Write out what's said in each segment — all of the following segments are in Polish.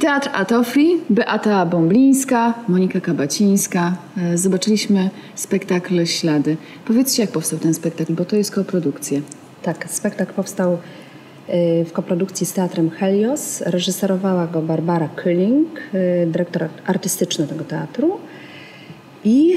Teatr Atofri, Beata Bąblińska, Monika Kabacińska. E, Zobaczyliśmy spektakl Ślady. Powiedzcie, jak powstał ten spektakl, bo to jest koprodukcja. Tak, spektakl powstał y, w koprodukcji z Teatrem Helios. Reżyserowała go Barbara Külling, y, dyrektor artystyczny tego teatru. I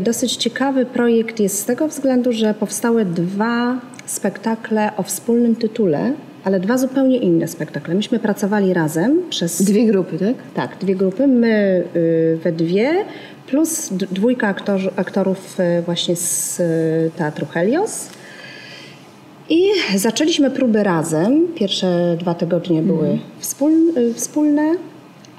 dosyć ciekawy projekt jest z tego względu, że powstały dwa spektakle o wspólnym tytule, ale dwa zupełnie inne spektakle. Myśmy pracowali razem przez Dwie grupy, tak? tak, dwie grupy, my y, we dwie, plus dwójka aktorzy, aktorów y, właśnie z y, Teatru Helios. I zaczęliśmy próby razem. Pierwsze dwa tygodnie były y, wspólne,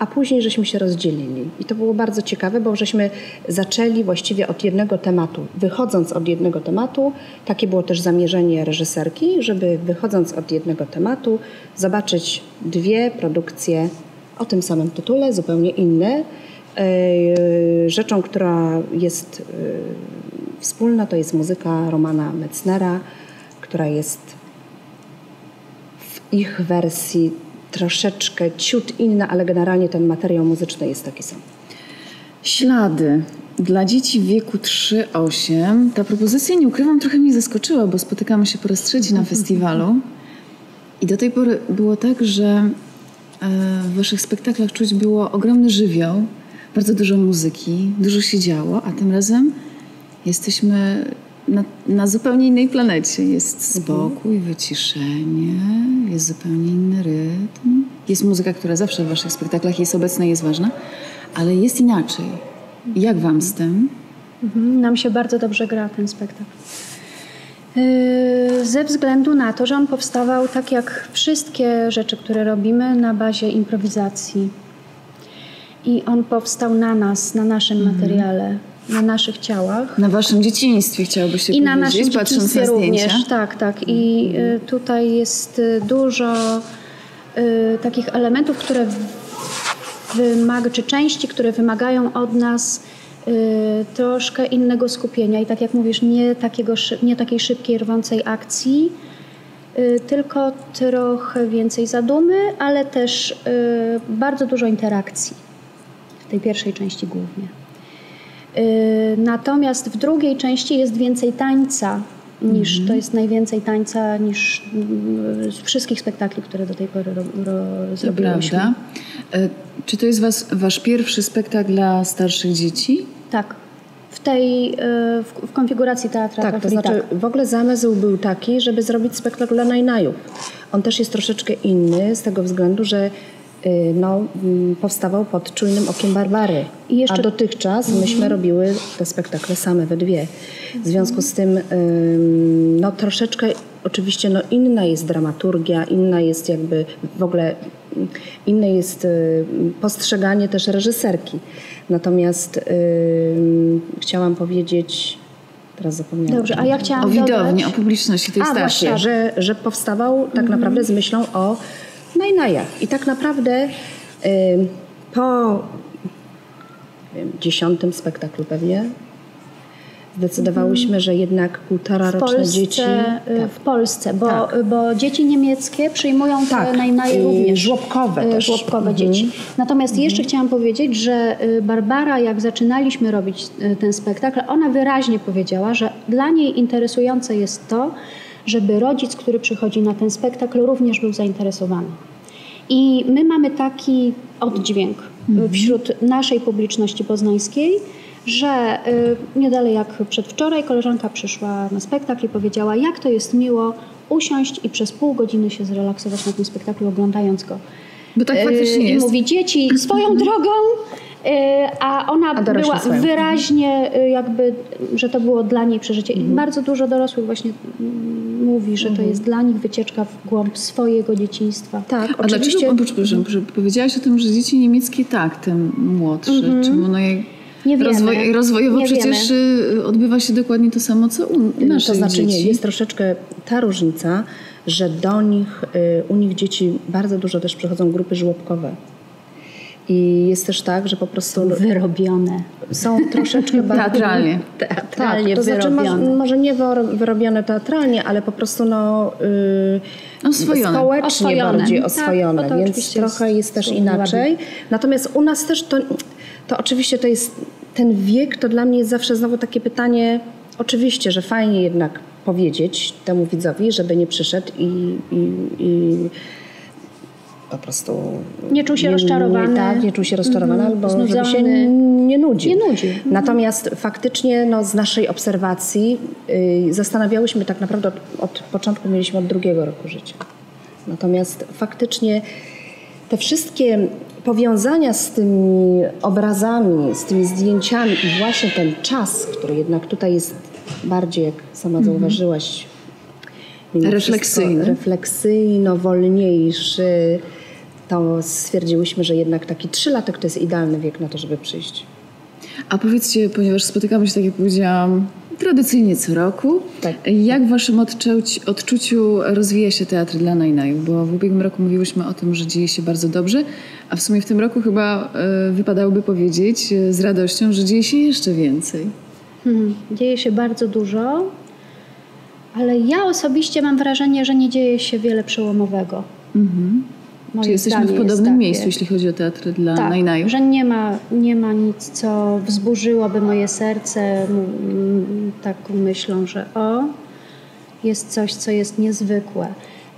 a później żeśmy się rozdzielili. I to było bardzo ciekawe, bo żeśmy zaczęli właściwie od jednego tematu. Wychodząc od jednego tematu, takie było też zamierzenie reżyserki, żeby wychodząc od jednego tematu, zobaczyć dwie produkcje o tym samym tytule, zupełnie inne. Yy, Rzeczą, która jest yy, wspólna, to jest muzyka Romana Metznera, która jest w ich wersji troszeczkę ciut inna, ale generalnie ten materiał muzyczny jest taki sam. Ślady. Dla dzieci w wieku 3-8. Ta propozycja, nie ukrywam, trochę mnie zaskoczyła, bo spotykamy się po raz trzeci na festiwalu. I do tej pory było tak, że e, w waszych spektaklach czuć było ogromny żywioł, bardzo dużo muzyki, dużo się działo, a tym razem jesteśmy na, na zupełnie innej planecie. Jest spokój, wyciszenie, jest zupełnie inny rytm. Jest muzyka, która zawsze w waszych spektaklach jest obecna i jest ważna, ale jest inaczej. Jak wam z tym? Mhm, Nam się bardzo dobrze gra ten spektakl. Yy, Ze względu na to, że on powstawał tak jak wszystkie rzeczy, które robimy, na bazie improwizacji. I on powstał na nas, na naszym Mhm. materiale, na naszych ciałach. Na waszym dzieciństwie chciałoby I na naszym patrząc dzieciństwie na zdjęcia. również, tak, tak. I y, tutaj jest y, dużo y, takich elementów, które wymaga, czy części, które wymagają od nas y, troszkę innego skupienia. I tak jak mówisz, nie, takiego, nie takiej szybkiej, rwącej akcji, y, tylko trochę więcej zadumy, ale też bardzo dużo interakcji. W tej pierwszej części głównie. Y, Natomiast w drugiej części jest więcej tańca niż to jest najwięcej tańca niż z wszystkich spektakli, które do tej pory ro, ro, zrobiłyśmy. prawda. E, Czy to jest was, wasz pierwszy spektakl dla starszych dzieci? Tak. W tej y, w, w konfiguracji teatra Tak, to znaczy w ogóle zamysł był taki, żeby zrobić spektakl dla najnajów. On też jest troszeczkę inny z tego względu, że y, no, mm, powstawał pod czujnym okiem Barbary. I jeszcze- A dotychczas myśmy robiły te spektakle same we dwie. W związku z tym ym, no, troszeczkę oczywiście no, inna jest dramaturgia, inna jest jakby w ogóle mm, inne jest y, postrzeganie też reżyserki. Natomiast ym, chciałam powiedzieć, teraz zapomniałam. Dobrze, a ja chciałam O widowni, dodać... o publiczności, jest A tak. właśnie, że, że powstawał tak naprawdę z myślą o najnajach. I tak naprawdę po wiem, dziesiątym spektaklu pewnie zdecydowałyśmy, że jednak półtora w roczne Polsce, dzieci... y, Tak. w Polsce bo, Tak. bo dzieci niemieckie przyjmują te Tak, najnaje y, również. żłobkowe y, też. Żłobkowe Mhm. dzieci. Natomiast jeszcze chciałam powiedzieć, że y, Barbara, jak zaczynaliśmy robić ten spektakl, ona wyraźnie powiedziała, że dla niej interesujące jest to, żeby rodzic, który przychodzi na ten spektakl, również był zainteresowany. I my mamy taki oddźwięk y, wśród naszej publiczności poznańskiej, że y, nie dalej jak przedwczoraj koleżanka przyszła na spektakl i powiedziała, jak to jest miło usiąść i przez pół godziny się zrelaksować na tym spektaklu, oglądając go. Bo tak Y, faktycznie I jest. mówi dzieci swoją drogą, y, a ona A była swoją. wyraźnie y, jakby, że to było dla niej przeżycie. I bardzo dużo dorosłych właśnie mm, mówi, że to jest dla nich wycieczka w głąb swojego dzieciństwa. Tak, A dlaczego, o, przepraszam, że powiedziałaś o tym, że dzieci niemieckie tak, ten młodszy, czemu no Nie wiemy. rozwoj, rozwojowo Nie przecież y, odbywa się dokładnie to samo, co u naszych To znaczy dzieci. nie, jest troszeczkę ta różnica, że do nich, y, u nich dzieci bardzo dużo też przychodzą grupy żłobkowe. I jest też tak, że po prostu Wyrobione. są troszeczkę bardziej... Teatralnie. Teatralnie tak, to znaczy wyrobione. może, może nie wyrobione teatralnie, ale po prostu no, yy, Oswojone. społecznie Oswojone. bardziej Tak, oswojone, to więc trochę jest jest też inaczej. Natomiast u nas też to, to oczywiście to jest ten wiek, to dla mnie jest zawsze znowu takie pytanie, oczywiście, że fajnie jednak powiedzieć temu widzowi, żeby nie przyszedł i, i, i po prostu Nie czuł się rozczarowany, Nie, tak, nie czuł się rozczarowany, albo żeby się znudzony. nie nudzi. Nie nudzi. Mhm. Natomiast faktycznie no, z naszej obserwacji y, zastanawiałyśmy tak naprawdę od, od początku mieliśmy od drugiego roku życia. Natomiast faktycznie te wszystkie powiązania z tymi obrazami, z tymi zdjęciami i właśnie ten czas, który jednak tutaj jest bardziej, jak sama zauważyłaś, mimo Refleksyjny. refleksyjno, wolniejszy, to stwierdziłyśmy, że jednak taki trzylatek to jest idealny wiek na to, żeby przyjść. A powiedzcie, ponieważ spotykamy się, tak jak powiedziałam, tradycyjnie co roku, Tak. jak w waszym odczuci, odczuciu rozwija się teatr dla najnajów? Bo w ubiegłym roku mówiłyśmy o tym, że dzieje się bardzo dobrze, a w sumie w tym roku chyba e, wypadałoby powiedzieć e, z radością, że dzieje się jeszcze więcej. Hmm, dzieje się bardzo dużo, ale ja osobiście mam wrażenie, że nie dzieje się wiele przełomowego. Moje Czy jesteśmy w podobnym takie. miejscu, jeśli chodzi o teatr dla tak, że nie ma, nie ma nic, co wzburzyłoby moje serce taką myślą, że o, jest coś, co jest niezwykłe.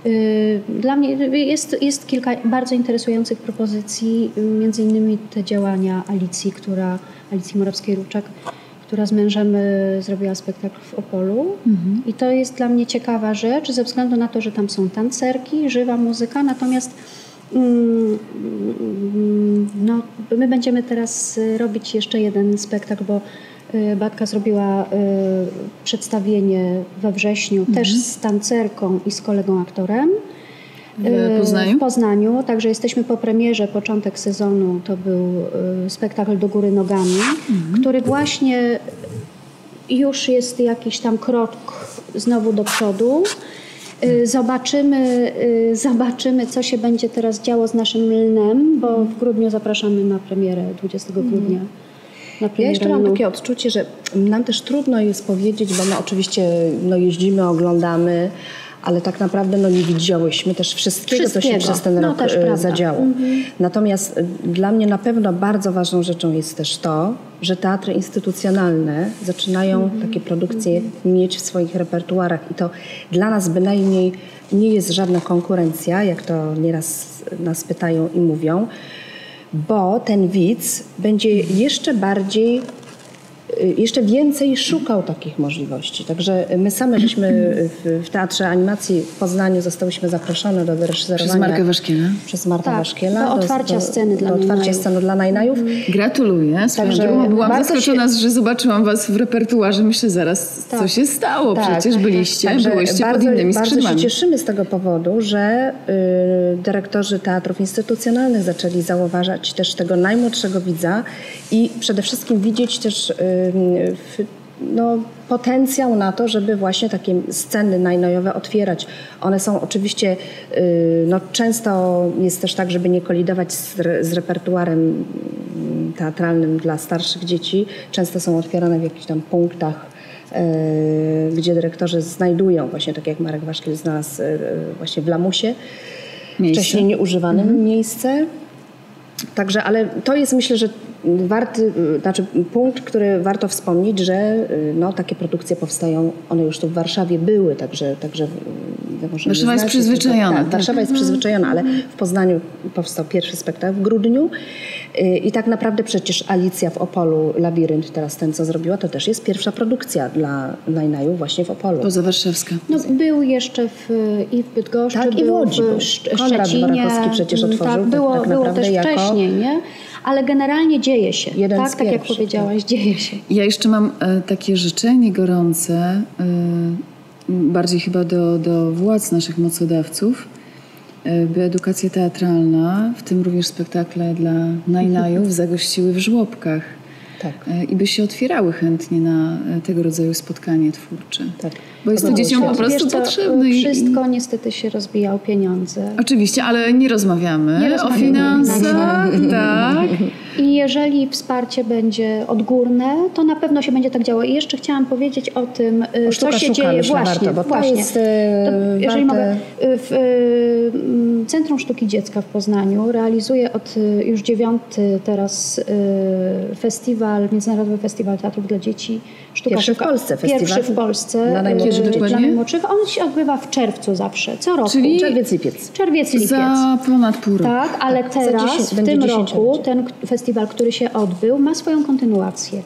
Yy, Dla mnie jest, jest kilka bardzo interesujących propozycji, między innymi te działania Alicji, która, Alicji Morawskiej-Ruczak, która z mężem yy, zrobiła spektakl w Opolu. I to jest dla mnie ciekawa rzecz, ze względu na to, że tam są tancerki, żywa muzyka, natomiast no, my będziemy teraz y, robić jeszcze jeden spektakl, bo y, Batka zrobiła y, przedstawienie we wrześniu też z tancerką i z kolegą aktorem. W Poznaniu? W Poznaniu, także jesteśmy po premierze, początek sezonu to był spektakl Do góry nogami, który właśnie już jest jakiś tam krok znowu do przodu. Y, Zobaczymy, y, zobaczymy, co się będzie teraz działo z naszym lnem, bo w grudniu zapraszamy na premierę 20 grudnia. Na Ja jeszcze mam takie odczucie, że nam też trudno jest powiedzieć, bo my oczywiście no, jeździmy, oglądamy, ale tak naprawdę no, nie widziałyśmy też wszystkiego, co się Wszystkiego. przez ten No, rok prawda. zadziało. Natomiast e, dla mnie na pewno bardzo ważną rzeczą jest też to, że teatry instytucjonalne zaczynają takie produkcje mieć w swoich repertuarach i to dla nas bynajmniej nie jest żadna konkurencja, jak to nieraz nas pytają i mówią, bo ten widz będzie jeszcze bardziej y, jeszcze więcej szukał takich możliwości. Także my same żeśmy w, w Teatrze Animacji w Poznaniu zostałyśmy zaproszone do wyreżyserowania... Przez Markę Waszkiela. Przez Martę Tak, Waszkiela. do otwarcia sceny dla do otwarcia najnajów. sceny dla najnajów. Gratuluję. Także byłam zaskoczona, że zobaczyłam was w repertuarze. Myślę zaraz, co Tak. się stało. Tak. Przecież byliście, Także byłyście bardzo, pod innymi Bardzo się skrzydłami. cieszymy z tego powodu, że y, dyrektorzy teatrów instytucjonalnych zaczęli zauważać też tego najmłodszego widza i przede wszystkim widzieć też y, no, potencjał na to, żeby właśnie takie sceny najnojowe otwierać. One są oczywiście, y, no, często jest też tak, żeby nie kolidować z, re, z repertuarem mm, teatralnym dla starszych dzieci. Często są otwierane w jakichś tam punktach e, gdzie dyrektorzy znajdują, właśnie tak jak Marek Waszkiel znalazł e, właśnie w Lamusie, Miejsce. wcześniej nieużywanym miejsce. Także, ale to jest myślę, że warty, znaczy punkt, który warto wspomnieć, że y, no, takie produkcje powstają, one już tu w Warszawie były, także, także y, Warszawa jest przyzwyczajona. Tak. Warszawa jest przyzwyczajona, ale w Poznaniu powstał pierwszy spektakl w grudniu i tak naprawdę przecież Alicja w Opolu, Labirynt, teraz ten co zrobiła, to też jest pierwsza produkcja dla Najnaju właśnie w Opolu. Poza Warszawska. No, był jeszcze w, i w Bydgoszczy, Tak, i w Łodzi był. Konrad Szczecinie. Barakowski przecież Mm, otworzył, Tak, tak było, było naprawdę też jako- wcześniej, nie? Ale generalnie dzieje się. Jeden tak, tak jak pierwszych, powiedziałaś, dzieje się. Ja jeszcze mam e, takie życzenie gorące, e, bardziej chyba do, do władz naszych mocodawców, e, by edukacja teatralna, w tym również spektakle dla najnajów, zagościły w żłobkach. Tak. e, i by się otwierały chętnie na e, tego rodzaju spotkanie twórcze. Tak. Bo jest to dzieciom po prostu Wiesz potrzebne. i- Wszystko niestety się rozbija o pieniądze. Oczywiście, ale nie rozmawiamy, Nie o rozmawiamy. finansach, tak. I jeżeli wsparcie będzie odgórne, to na pewno się będzie tak działo. I jeszcze chciałam powiedzieć o tym, y, O co sztuka się dzieje właśnie. warto, bo to właśnie. jest, y, To, jeżeli warte- mogę, y, w Centrum Sztuki Dziecka w Poznaniu realizuje od już dziewiąty teraz festiwal, Międzynarodowy Festiwal Teatrów dla Dzieci. Sztuka Pierwszy w Szuka. Polsce festiwal Pierwszy w Polsce. dla najmłodszych. Dla dokładnie? najmłodszych. On się odbywa w czerwcu zawsze, co roku. Czyli- Czerwiec, lipiec. Czerwiec, lipiec. Za ponad pół roku. Tak, ale Za teraz, 10 w tym 10 roku, ten k- festiwal, który się odbył, ma swoją kontynuację.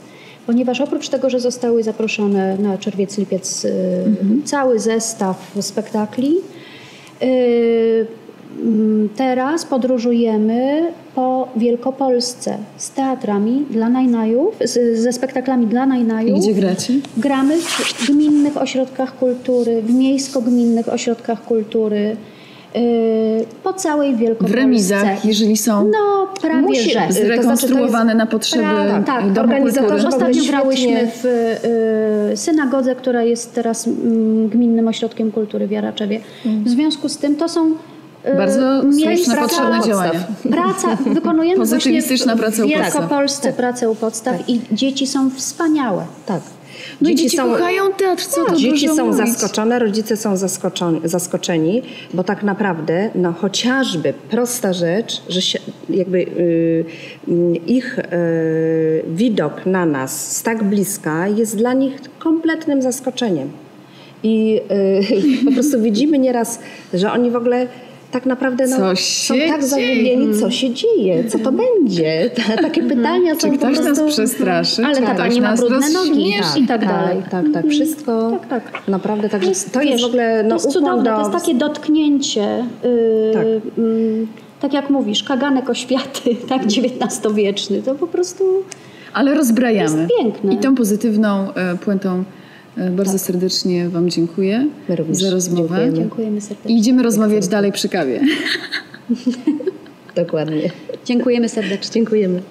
Ponieważ oprócz tego, że zostały zaproszone na czerwiec, lipiec y, cały zestaw spektakli, y, mm, teraz podróżujemy po Wielkopolsce z teatrami dla najnajów, ze spektaklami dla najnajów. gdzie gracie? Gramy w gminnych ośrodkach kultury, w miejsko-gminnych ośrodkach kultury, po całej W Wielkopolsce. remizach, jeżeli są No, prawie Musi- że. to znaczy, to zrekonstruowane na potrzeby Pra- tak, Domu organizatorzy w Ostatnio grałyśmy w y, synagodze, która jest teraz mm, gminnym ośrodkiem kultury w Jaraczewie. W związku z tym to są y, Bardzo słuszne, miejsca- potrzebne podstaw. działania. Praca, wykonujemy właśnie w, praca w. Wielkopolsce pracę u podstaw i dzieci są wspaniałe. Tak. No i dzieci kochają teatr, co tu Dzieci są mówić. zaskoczone, rodzice są zaskoczeni, zaskoczeni, bo tak naprawdę no, chociażby prosta rzecz, że się, jakby y, y, ich y, widok na nas z tak bliska jest dla nich kompletnym zaskoczeniem. I y, po prostu widzimy nieraz, że oni w ogóle tak naprawdę no, Co są tak zagubieni, co się dzieje, co to będzie. Ta, takie pytania Czy są po ktoś prostu... nas przestraszy? Ale czy ta pani ma brudne nogi rozśmieszi? i tak dalej. Tak, tak, wszystko. Tak, tak. Naprawdę, także to, wiesz, jest w ogóle no, to jest cudowne, do... to jest takie dotknięcie. Yy, Tak. mm, tak jak mówisz, kaganek oświaty, tak XIX-wieczny, to po prostu Ale rozbrajamy. Jest piękne. I tą pozytywną e, puentą e, bardzo serdecznie Wam dziękuję Tak. My również za rozmowę. dziękujemy. dziękujemy serdecznie. I idziemy rozmawiać dalej przy kawie. Dokładnie. Dziękujemy serdecznie. Dziękujemy.